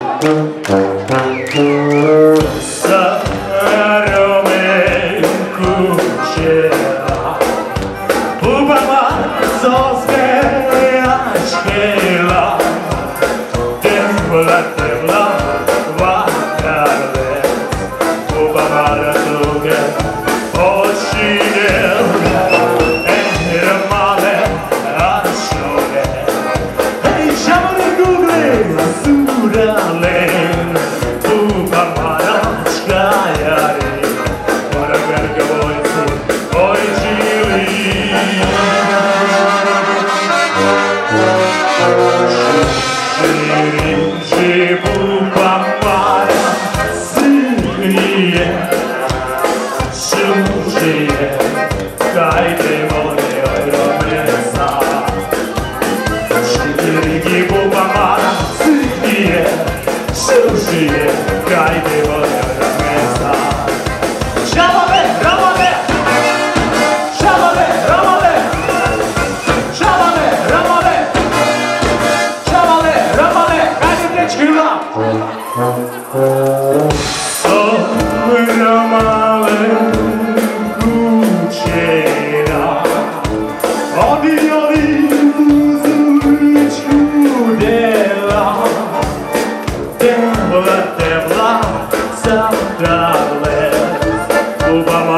Thank. You.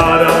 God.